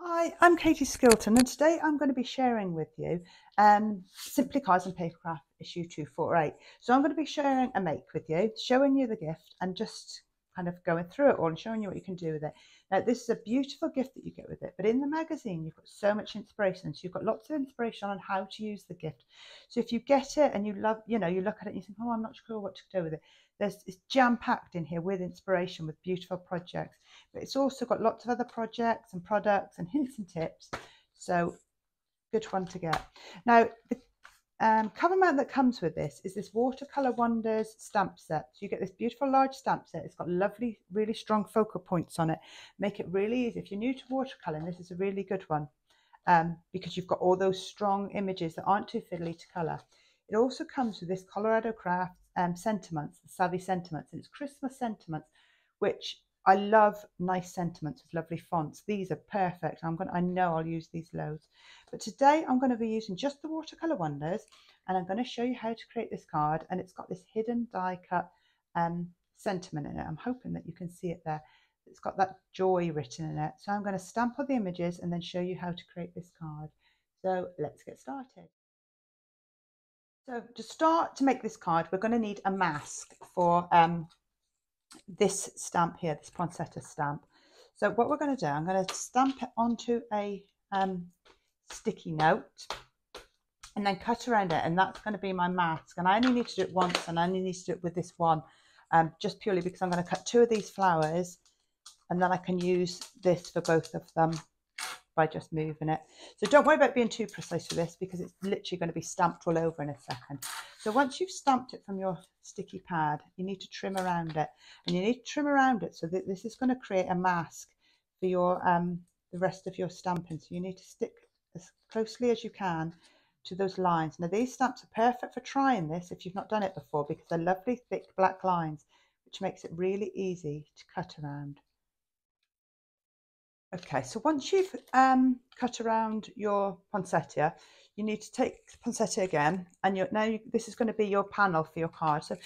Hi, I'm Katie Skilton, and today I'm going to be sharing with you um, Simply Cards and Papercraft issue 248. So I'm going to be sharing a make with you, showing you the gift, and just kind of going through it all and showing you what you can do with it. Now, this is a beautiful gift that you get with it, but in the magazine, you've got so much inspiration. So you've got lots of inspiration on how to use the gift. So if you get it and you love, you know, you look at it and you think, oh, I'm not sure what to do with it. There's it's jam packed in here with inspiration, with beautiful projects. But it's also got lots of other projects and products and hints and tips. So good one to get. Now, the um, cover mount that comes with this is this Watercolour Wonders stamp set. So you get this beautiful large stamp set. It's got lovely, really strong focal points on it. Make it really easy. If you're new to watercolouring, this is a really good one um, because you've got all those strong images that aren't too fiddly to colour. It also comes with this Colorado Craft um, sentiments, the Savvy sentiments, and it's Christmas sentiments, which I love nice sentiments with lovely fonts. These are perfect. I'm going to, I know I'll use these loads. But today I'm going to be using just the watercolour wonders and I'm going to show you how to create this card and it's got this hidden die cut um, sentiment in it. I'm hoping that you can see it there. It's got that joy written in it. So I'm going to stamp all the images and then show you how to create this card. So let's get started. So to start to make this card, we're going to need a mask for um, this stamp here, this poinsettia stamp. So what we're going to do, I'm going to stamp it onto a um, sticky note and then cut around it and that's going to be my mask and I only need to do it once and I only need to do it with this one um, just purely because I'm going to cut two of these flowers and then I can use this for both of them by just moving it. So don't worry about being too precise with this because it's literally going to be stamped all over in a second. So once you've stamped it from your sticky pad, you need to trim around it. And you need to trim around it so that this is going to create a mask for your um, the rest of your stamping. So you need to stick as closely as you can to those lines. Now these stamps are perfect for trying this if you've not done it before because they're lovely thick black lines which makes it really easy to cut around. Okay, so once you've um, cut around your poinsettia, you need to take the poinsettia again, and you're, now you, this is going to be your panel for your card. So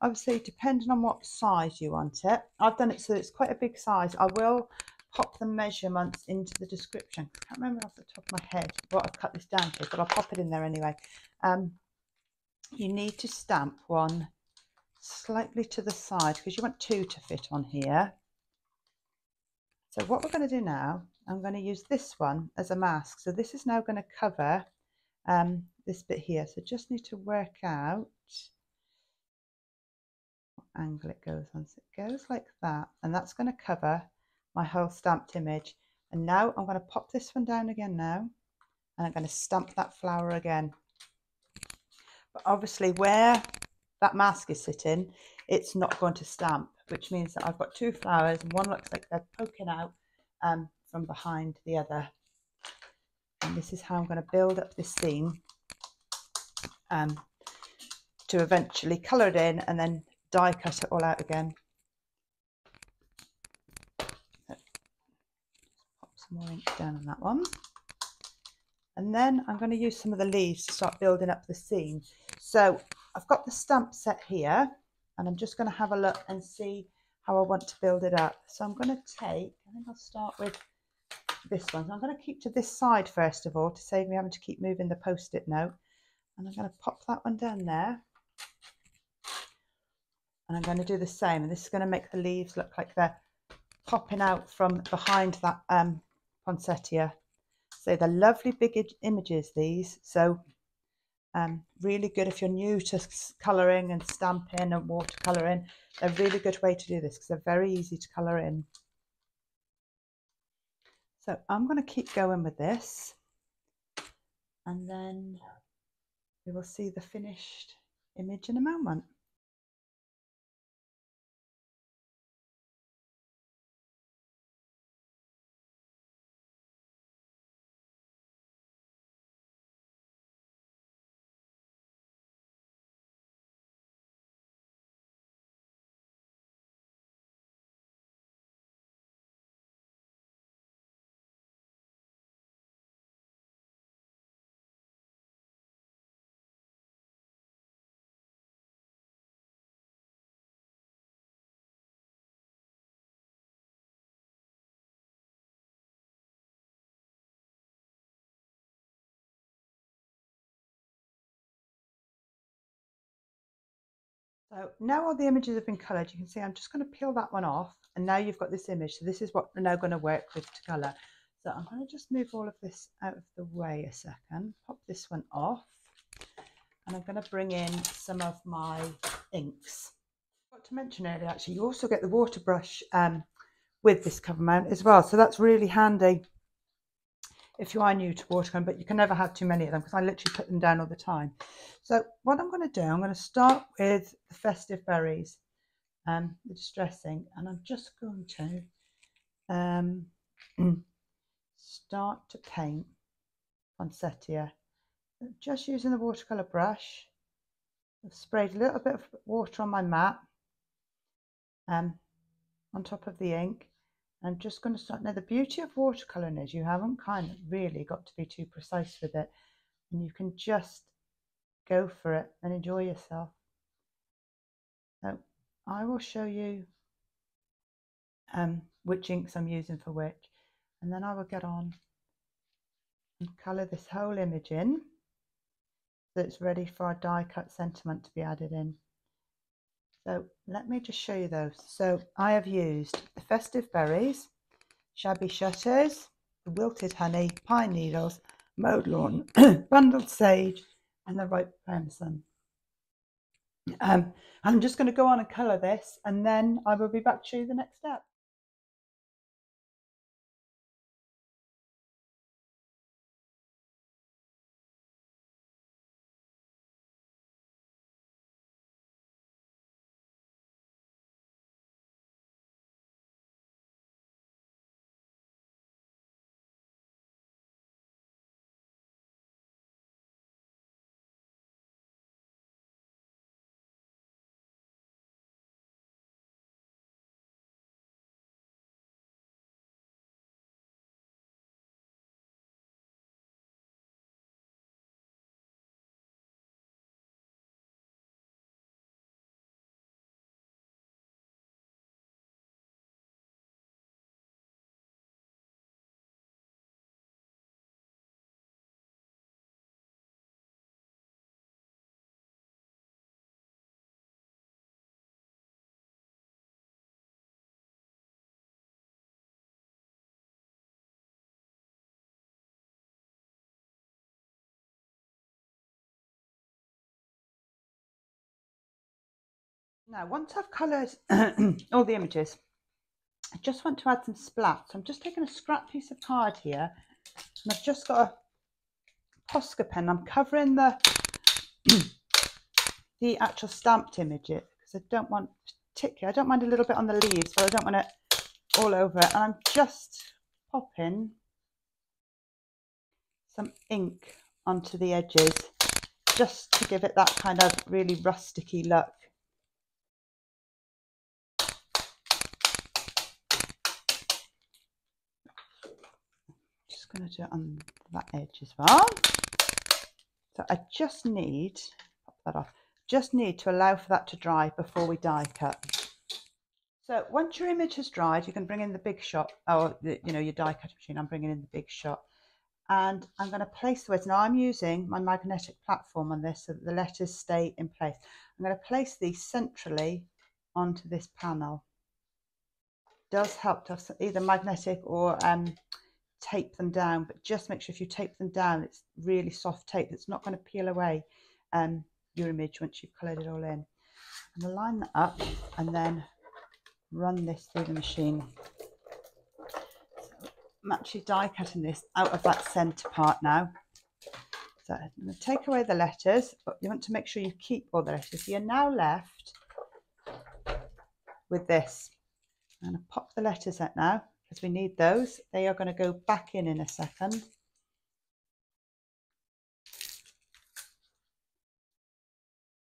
obviously, depending on what size you want it, I've done it so it's quite a big size. I will pop the measurements into the description. I can't remember off the top of my head what I've cut this down to, but I'll pop it in there anyway. Um, you need to stamp one slightly to the side because you want two to fit on here. So what we're going to do now, I'm going to use this one as a mask. So this is now going to cover um, this bit here. So just need to work out what angle it goes on. So it goes like that, and that's going to cover my whole stamped image. And now I'm going to pop this one down again now, and I'm going to stamp that flower again. But obviously where that mask is sitting, it's not going to stamp which means that I've got two flowers and one looks like they're poking out um, from behind the other. And this is how I'm going to build up this scene um, to eventually colour it in and then die cut it all out again. pop some more ink down on that one. And then I'm going to use some of the leaves to start building up the scene. So I've got the stamp set here and I'm just going to have a look and see how I want to build it up. So I'm going to take, I think I'll start with this one. I'm going to keep to this side first of all to save me having to keep moving the post-it note. And I'm going to pop that one down there. And I'm going to do the same. And this is going to make the leaves look like they're popping out from behind that um, poinsettia. So they're lovely big images, these. So um, really good if you're new to colouring and stamping and watercolouring. A really good way to do this because they're very easy to colour in. So I'm going to keep going with this and then we will see the finished image in a moment. So now all the images have been coloured, you can see I'm just going to peel that one off and now you've got this image. So this is what we're now going to work with to colour. So I'm going to just move all of this out of the way a second, pop this one off and I'm going to bring in some of my inks. I forgot to mention earlier actually, you also get the water brush um, with this cover mount as well. So that's really handy if you are new to watercolour, but you can never have too many of them because I literally put them down all the time. So what I'm going to do, I'm going to start with the festive berries, um, the Distress ink, and I'm just going to um, start to paint poinsettia. Just using the watercolour brush, I've sprayed a little bit of water on my mat um, on top of the ink I'm just going to start. Now, the beauty of watercolouring is you haven't kind of really got to be too precise with it. And you can just go for it and enjoy yourself. So I will show you um, which inks I'm using for which. And then I will get on and colour this whole image in so it's ready for our die cut sentiment to be added in. So let me just show you those. So I have used the festive berries, shabby shutters, the wilted honey, pine needles, mowed lawn, bundled sage, and the ripe crimson. Um, I'm just going to go on and colour this and then I will be back to you the next step. Now, once I've coloured all the images, I just want to add some splats. I'm just taking a scrap piece of card here, and I've just got a Posca pen. I'm covering the the actual stamped image because I don't want particularly, I don't mind a little bit on the leaves, but I don't want it all over. And I'm just popping some ink onto the edges just to give it that kind of really rusticy look. Going to do it on that edge as well. So I just need, pop that off, just need to allow for that to dry before we die cut. So once your image has dried, you can bring in the big shot, or the, you know your die cutting machine. I'm bringing in the big shot, and I'm going to place the words. Now I'm using my magnetic platform on this so that the letters stay in place. I'm going to place these centrally onto this panel. It does help to either magnetic or um, tape them down, but just make sure if you tape them down, it's really soft tape. It's not going to peel away um, your image once you've coloured it all in. I'm going to line that up and then run this through the machine. So I'm actually die cutting this out of that centre part now. So I'm going to take away the letters, but you want to make sure you keep all the letters. You're now left with this. I'm going to pop the letters out now because we need those. They are going to go back in in a second.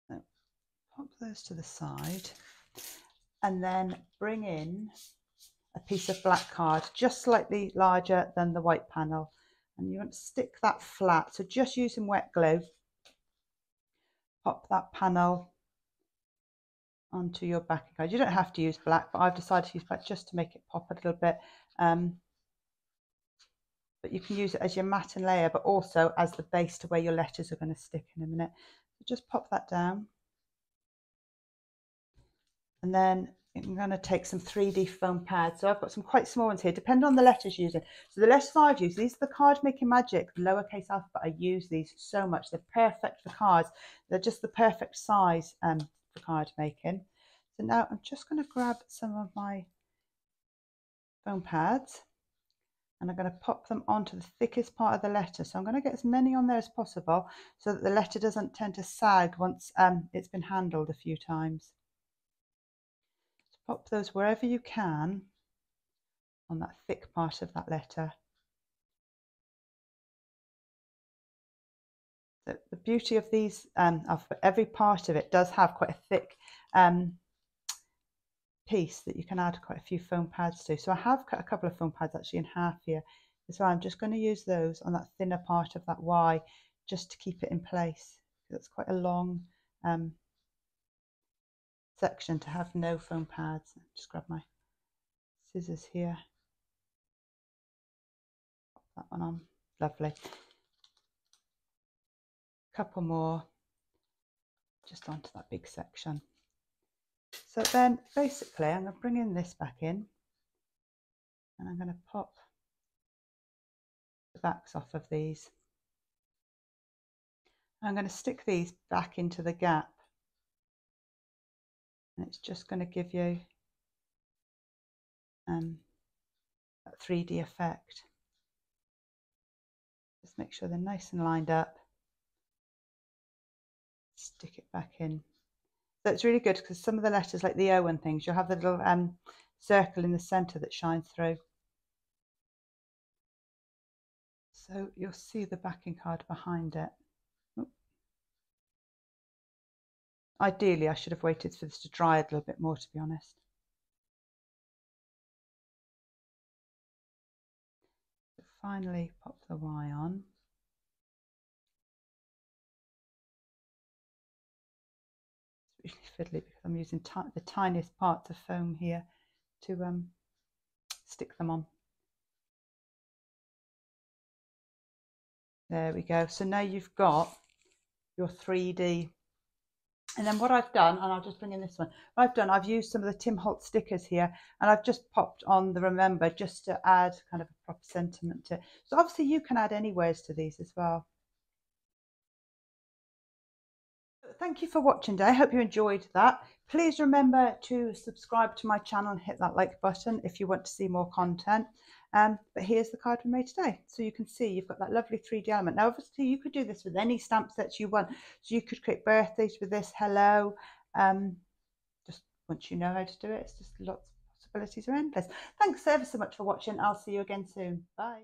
Pop those to the side and then bring in a piece of black card just slightly larger than the white panel and you want to stick that flat so just using wet glue pop that panel onto your backing card. You don't have to use black, but I've decided to use black just to make it pop a little bit. Um, but you can use it as your mat and layer, but also as the base to where your letters are going to stick in a minute. So just pop that down. And then I'm going to take some 3D foam pads. So I've got some quite small ones here, depending on the letters you're using. So the letters I've used, these are the Card Making Magic, lowercase alphabet. I use these so much. They're perfect for cards. They're just the perfect size um, card making. So now I'm just going to grab some of my foam pads and I'm going to pop them onto the thickest part of the letter. So I'm going to get as many on there as possible so that the letter doesn't tend to sag once um, it's been handled a few times. So pop those wherever you can on that thick part of that letter. The, the beauty of these, um, of every part of it does have quite a thick um, piece that you can add quite a few foam pads to. So I have cut a couple of foam pads actually in half here. So I'm just going to use those on that thinner part of that Y just to keep it in place. It's quite a long um, section to have no foam pads. Just grab my scissors here. That one on. Lovely. Couple more just onto that big section. So then basically I'm going to bring in this back in and I'm going to pop the backs off of these. I'm going to stick these back into the gap and it's just going to give you um, that 3D effect. Just make sure they're nice and lined up. Stick it back in. So it's really good because some of the letters, like the O and things, you'll have the little um, circle in the centre that shines through. So you'll see the backing card behind it. Ideally, I should have waited for this to dry a little bit more, to be honest. finally, pop the Y on. Fiddly because I'm using the tiniest parts of foam here to um, stick them on. There we go. So now you've got your 3D. And then what I've done, and I'll just bring in this one, what I've done, I've used some of the Tim Holtz stickers here, and I've just popped on the Remember just to add kind of a proper sentiment to it. So obviously you can add any words to these as well. Thank you for watching today. I hope you enjoyed that. Please remember to subscribe to my channel and hit that like button if you want to see more content. Um, but here's the card we made today. So you can see you've got that lovely 3D element. Now, obviously, you could do this with any stamp sets you want. So you could create birthdays with this, hello. Um, just once you know how to do it, it's just lots of possibilities are endless. Thanks ever so much for watching. I'll see you again soon. Bye.